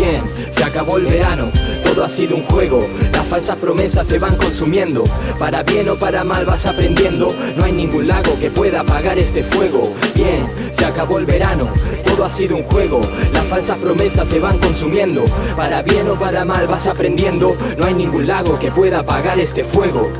Bien, se acabó el verano, todo ha sido un juego, las falsas promesas se van consumiendo, para bien o para mal vas aprendiendo, no hay ningún lago que pueda apagar este fuego. Bien, se acabó el verano, todo ha sido un juego, las falsas promesas se van consumiendo, para bien o para mal vas aprendiendo, no hay ningún lago que pueda apagar este fuego.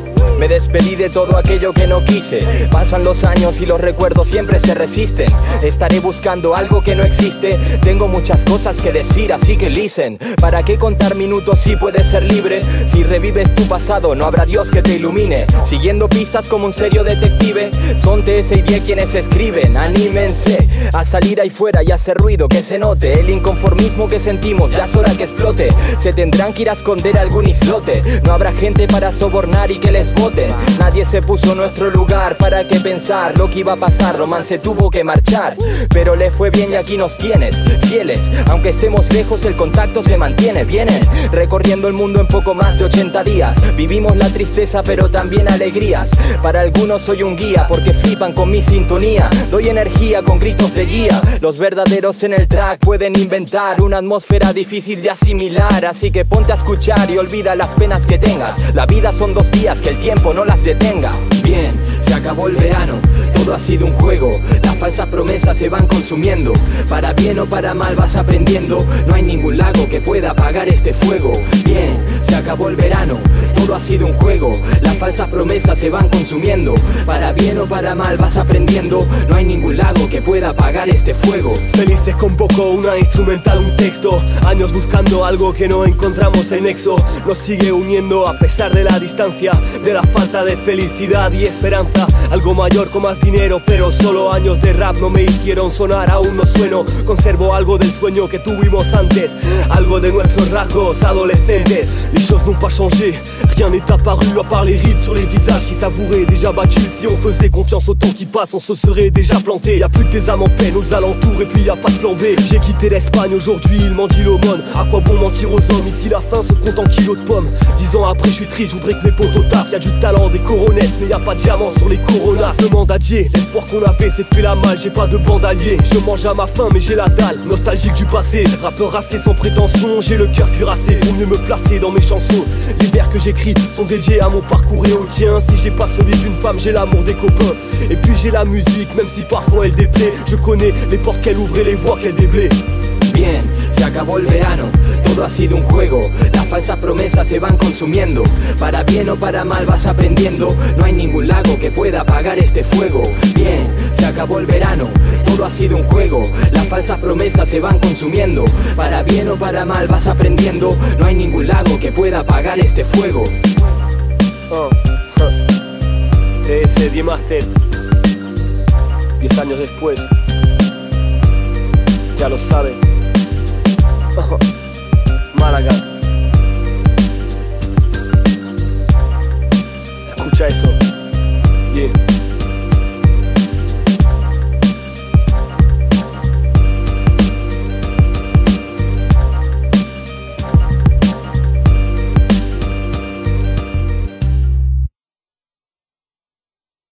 Me despedí de todo aquello que no quise. Pasan los años y los recuerdos siempre se resisten. Estaré buscando algo que no existe. Tengo muchas cosas que decir, así que listen. ¿Para qué contar minutos si puedes ser libre? Si revives tu pasado, no habrá Dios que te ilumine. Siguiendo pistas como un serio detective. Son TS y 10 quienes escriben. Anímense a salir ahí fuera y hacer ruido que se note. El inconformismo que sentimos ya es hora que explote. Se tendrán que ir a esconder algún islote. No habrá gente para sobornar y que les vote. Nadie se puso en nuestro lugar para que pensar lo que iba a pasar. Román se tuvo que marchar, pero le fue bien y aquí nos tienes, fieles. Aunque estemos lejos, el contacto se mantiene. Vienen recorriendo el mundo en poco más de 80 días. Vivimos la tristeza, pero también alegrías. Para algunos soy un guía porque flipan con mi sintonía. Doy energía con gritos de guía. Los verdaderos en el track pueden inventar una atmósfera difícil de asimilar. Así que ponte a escuchar y olvida las penas que tengas. La vida son dos días que el tiempo no las detenga. Bien, se acabó el verano, todo ha sido un juego. Las falsas promesas se van consumiendo. Para bien o para mal vas aprendiendo. No hay ningún lago que pueda apagar este fuego. Bien, se acabó el verano, todo ha sido un juego. Las falsas promesas se van consumiendo. Para bien o para mal vas aprendiendo. No hay ningún lago que pueda apagar este fuego. Felices con poco, una instrumental, un texto. Años buscando algo que no encontramos el nexo. Nos sigue uniendo a pesar de la distancia, de la falta de felicidad y esperanza. Algo mayor con más dinero, pero solo años de rap no me hicieron sonar. Aún no sueno, conservo algo del sueño que tuvimos antes. Algo de nuestros rasgos adolescentes. Les choses n'ont pas rien n'est apparu à part les rides sur les visages qui savouraient déjà battus. Si on faisait confiance au temps qui passe, on se serait déjà planté. Y a plus que des âmes en peine aux alentours et puis y a pas de plan B. J'ai quitté l'Espagne, aujourd'hui il m'en dit l'aumône. À quoi bon mentir aux hommes? Ici la fin se compte en kilos de pommes. Dix ans après, je suis triste, je voudrais que mes potos tapent. Y a du talent, des coronesses, mais y a pas de diamant sur les coronas. Ce mandadier, l'espoir qu'on avait s'est fait la malle. J'ai pas de bandalier, je mange à ma faim, mais j'ai la dalle. Nostalgique du passé, rappeur racé sans prétention. J'ai le cœur cuirassé pour mieux me placer dans mes chansons. Les vers que j'écris sont dédiés à mon parcours et au tien. Si j'ai pas celui d'une femme, j'ai l'amour des copains. Et puis j'ai la musique, même si parfois elle déplaît. Je connais les portes qu'elle ouvre et les voies qu'elle déblait. Bien, se acabó el verano, todo ha sido un juego. Las falsas promesas se van consumiendo. Para bien o para mal vas aprendiendo. No hay ningún lago que pueda apagar este fuego. Bien, se acabó el verano, todo ha sido un juego. Las falsas promesas se van consumiendo. Para bien o para mal vas aprendiendo. No hay ningún lago que pueda apagar este fuego. Oh, huh. 10 Master. Diez años después. Ya lo saben. Málaga.